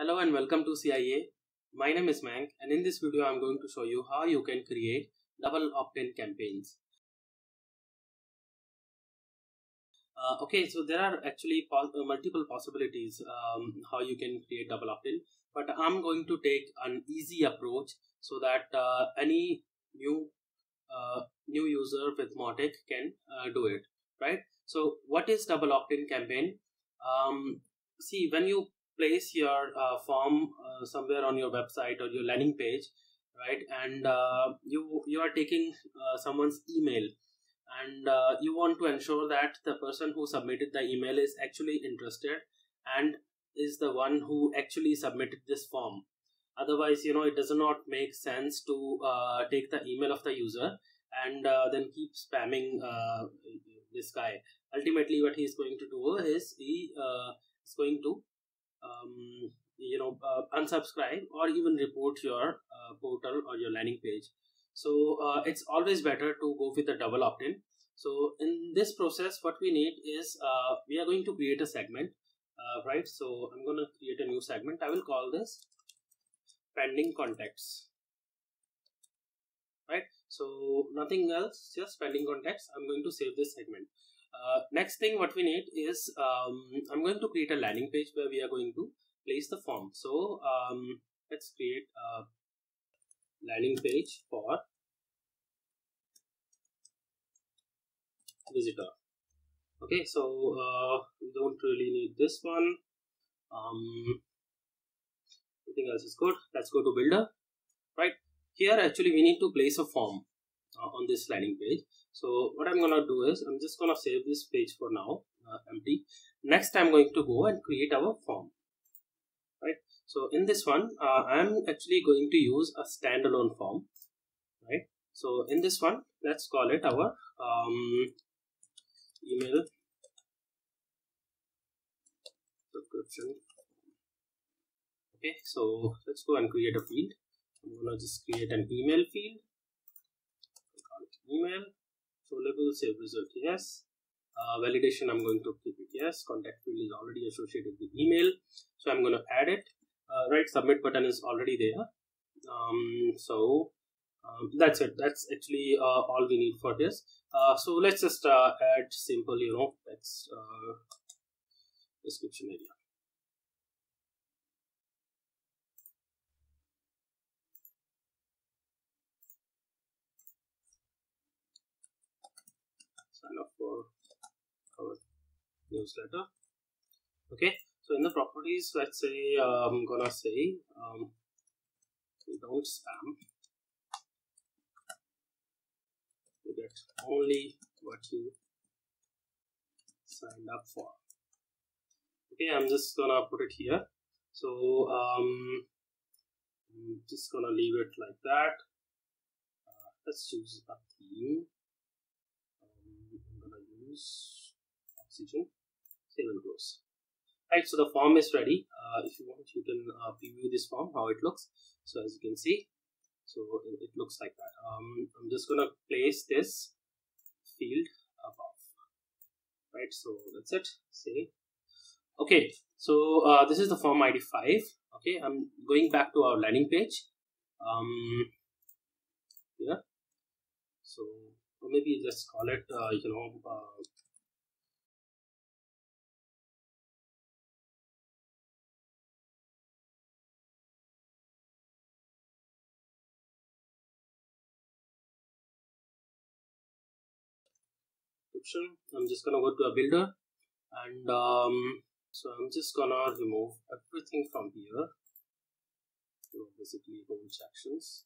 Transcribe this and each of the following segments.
Hello and welcome to CIA. My name is Mayank and in this video I'm going to show you how you can create double opt-in campaigns. Uh, okay, so there are actually po- uh, multiple possibilities um, how you can create double opt-in, but I'm going to take an easy approach so that uh, any new uh, new user with Mautic can uh, do it, right? So what is double opt-in campaign? Um, see, when you place your uh, form uh, somewhere on your website or your landing page right? And uh, you you are taking uh, someone's email. And uh, you want to ensure that the person who submitted the email is actually interested and is the one who actually submitted this form. Otherwise you know it does not make sense to uh, take the email of the user and then keep spamming this guy. Ultimately what he is going to do is he is going to um, you know uh, unsubscribe or even report your uh, portal or your landing page. So uh, it's always better to go with the double opt-in. So in this process what we need is uh, we are going to create a segment uh, right? So i'm going to create a new segment. I will call this pending contacts. Right? So nothing else just pending contacts. I'm going to save this segment uh, next thing what we need is um, I'm going to create a landing page where we are going to place the form. So um, let's create a landing page for visitor. Okay, so uh, we don't really need this one. Um, everything else is good. Let's go to builder. Right here, actually, we need to place a form uh, on this landing page. So what I'm gonna do is I'm just gonna save this page for now uh, empty. Next I'm going to go and create our form. Right. So in this one uh, I'm actually going to use a standalone form. Right. So in this one let's call it our um, email subscription. Okay. So let's go and create a field. I'm gonna just create an email field. Call it email so label save result yes. Uh, validation i'm going to keep it yes. Contact field is already associated with email so i'm going to add it. Uh, right submit button is already there. Um, so um, that's it. That's actually uh, all we need for this. Uh, so let's just uh, add simple you know text uh, description area for our newsletter. Okay so in the properties let's say uh, i'm gonna say um, don't spam. You get only what you signed up for. Okay i'm just gonna put it here. So um i'm just gonna leave it like that. Uh, let's choose a theme oxygen. Save and right so the form is ready. Uh, if you want you can uh, preview this form how it looks. So as you can see so it, it looks like that. Um, i'm just gonna place this field above. Right so that's it. Save. Okay so uh, this is the form id 5 okay i'm going back to our landing page. Um yeah so or maybe just call it uh, you know uh, i'm just gonna go to a builder and um, so i'm just gonna remove everything from here. So basically home sections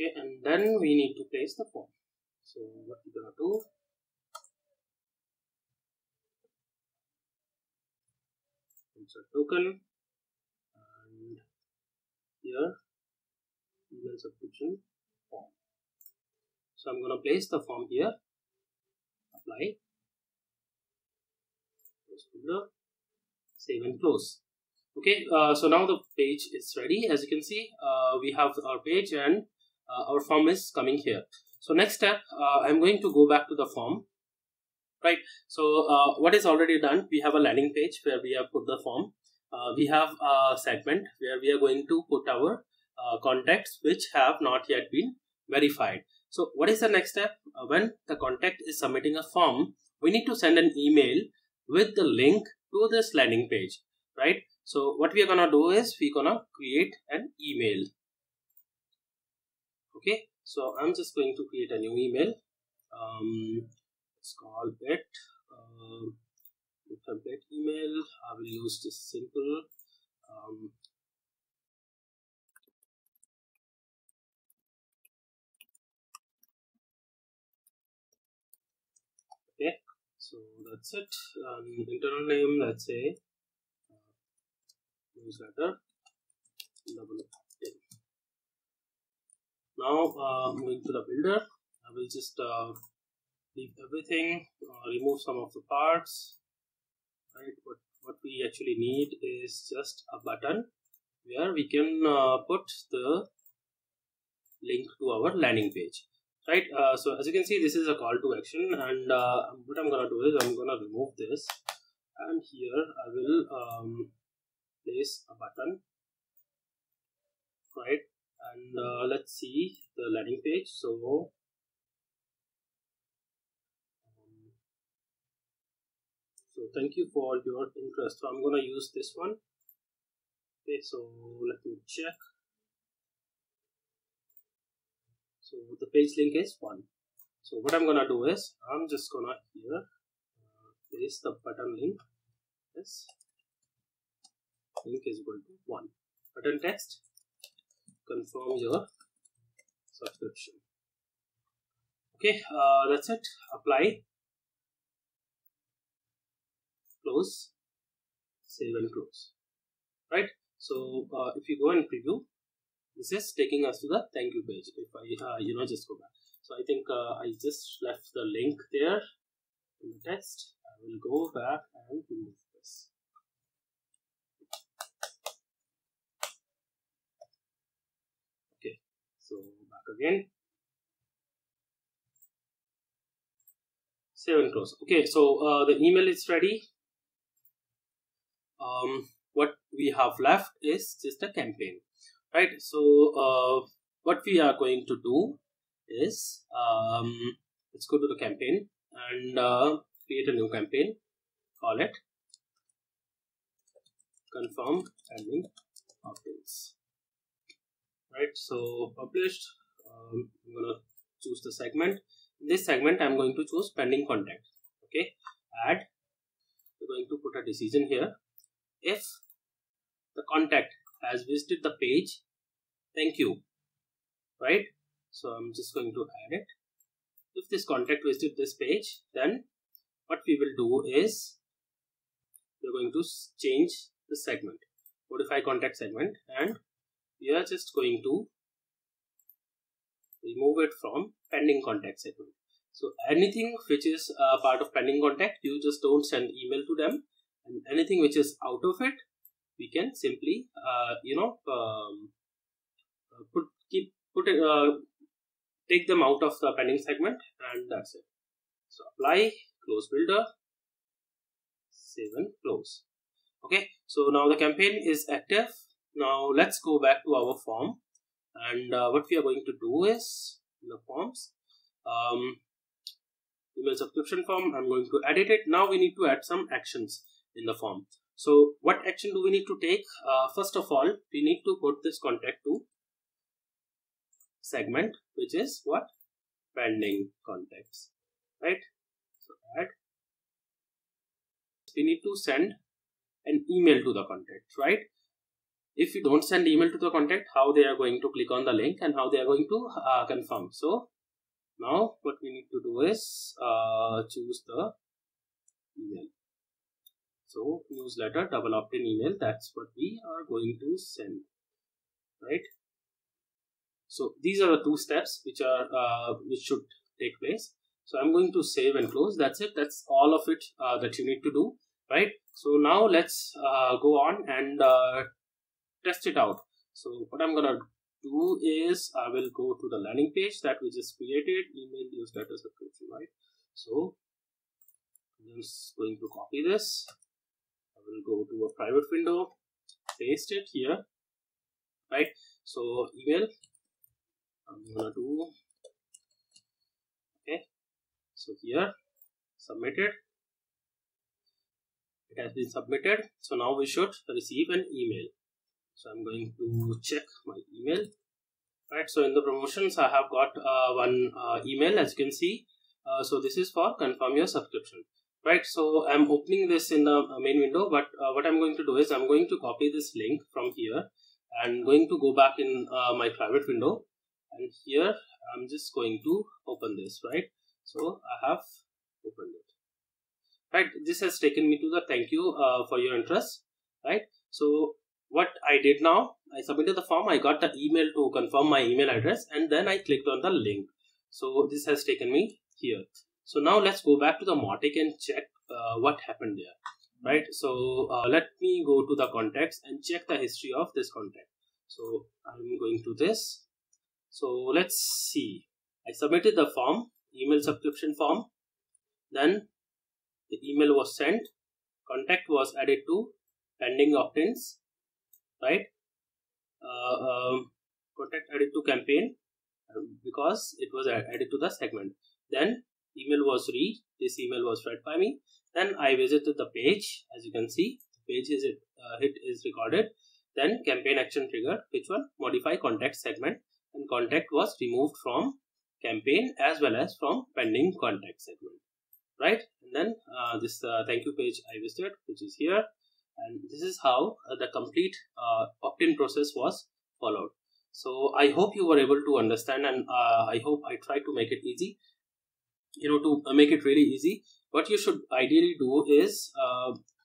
okay and then we need to place the form. So what we're gonna do? Insert token and here email subscription form. So i'm gonna place the form here. Apply. Close save and close. Okay uh, so now the page is ready. As you can see uh, we have our page and our form is coming here. So next step uh, i'm going to go back to the form right? So uh, what is already done we have a landing page where we have put the form. Uh, we have a segment where we are going to put our contacts which have not yet been verified. So what is the next step? When the contact is submitting a form we need to send an email with the link to this landing page right? So what we are gonna do is we're gonna create an email. Okay, so I'm just going to create a new email. Um, let's call it uh, template email. I will use this simple. Um, okay, so that's it. Um, internal name, let's say newsletter double now uh, moving to the builder. I will just uh, leave everything uh, remove some of the parts. Right what what we actually need is just a button where we can uh, put the link to our landing page. Right uh, so as you can see this is a call to action and uh, what i'm gonna do is i'm gonna remove this and here i will um, place a button. Right and uh, let's see the landing page. So um, so thank you for your interest. So i'm gonna use this one. Okay so let me check. So the page link is one. So what i'm gonna do is i'm just gonna here uh, place the button link. Yes. Link is equal to 1 button text confirm your subscription. Okay uh, that's it. Apply. Close. Save and close. Right? So uh, if you go and preview this is taking us to the thank you page. If i uh, you know just go back. So i think uh, i just left the link there in the text. I will go back and remove this So back again. Save and close. Okay, so uh, the email is ready. Um, what we have left is just a campaign, right? So uh, what we are going to do is um, let's go to the campaign and uh, create a new campaign. Call it confirm admin opt-ins right so published choose the segment. In this segment i'm going to choose pending contact. Okay? Add. We're going to put a decision here. If the contact has visited the page thank you. Right? So i'm just going to add it. If this contact visited this page then what we will do is we're going to change the segment. Modify contact segment and we are just going to remove it from pending contact segment. So anything which is part of pending contact, you just don't send email to them, and anything which is out of it, we can simply, uh, you know, um, uh, put keep put uh, take them out of the pending segment, and that's it. So apply, close builder, save and close. Okay, so now the campaign is active now let's go back to our form and uh, what we are going to do is the forms. Um, email subscription form I'm going to edit it. Now we need to add some actions in the form. So what action do we need to take? Uh, first of all we need to put this contact to segment which is what? Pending contacts right? So add. We need to send an email to the contact right if you don't send email to the contact how they are going to click on the link and how they are going to uh, confirm. So now what we need to do is uh, choose the email. So newsletter double opt-in email that's what we are going to send right? So these are the two steps which are uh, which should take place. So i'm going to save and close that's it that's all of it uh, that you need to do right? So now let's uh, go on and uh, test it out. So what i'm gonna do is i will go to the landing page that we just created. Email newsletter subscription right? So i'm just going to copy this. I will go to a private window paste it here right? So email i'm gonna do okay. So here submitted it has been submitted. So now we should receive an email so i'm going to check my email. Right so in the promotions i have got uh, one uh, email as you can see. Uh, so this is for confirm your subscription. Right so i'm opening this in the uh, main window but uh, what i'm going to do is i'm going to copy this link from here and going to go back in uh, my private window. And here i'm just going to open this right? So i have opened it. Right this has taken me to the thank you uh, for your interest right? So what i did now i submitted the form i got the email to confirm my email address and then i clicked on the link. So this has taken me here. So now let's go back to the Mautic and check uh, what happened there right? So uh, let me go to the context and check the history of this contact. So i'm going to this. So let's see. I submitted the form email subscription form. Then the email was sent. Contact was added to pending opt-ins right? Uh, um, contact added to campaign um, because it was added to the segment. Then email was read this email was read by me. Then i visited the page as you can see the page is uh, hit is recorded. Then campaign action triggered which one? Modify contact segment. And contact was removed from campaign as well as from pending contact segment right? And then uh, this uh, thank you page i visited which is here and this is how uh, the complete uh, opt-in process was followed. So i hope you were able to understand and uh, i hope i tried to make it easy you know to uh, make it really easy. What you should ideally do is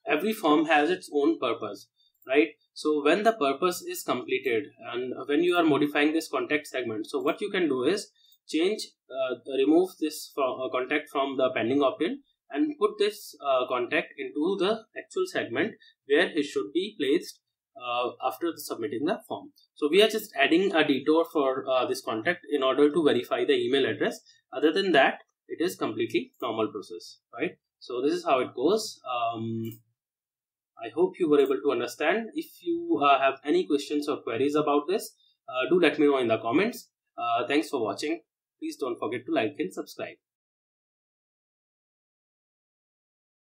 every form has its own purpose right? So when the purpose is completed and when you are modifying this contact segment so what you can do is change uh, remove this from, uh, contact from the pending opt-in and put this uh, contact into the actual segment where it should be placed uh, after submitting the form. So we are just adding a detour for uh, this contact in order to verify the email address. Other than that, it is completely normal process, right? So this is how it goes. Um, I hope you were able to understand. If you uh, have any questions or queries about this, do let me know in the comments. thanks for watching. Please don't forget to like and subscribe.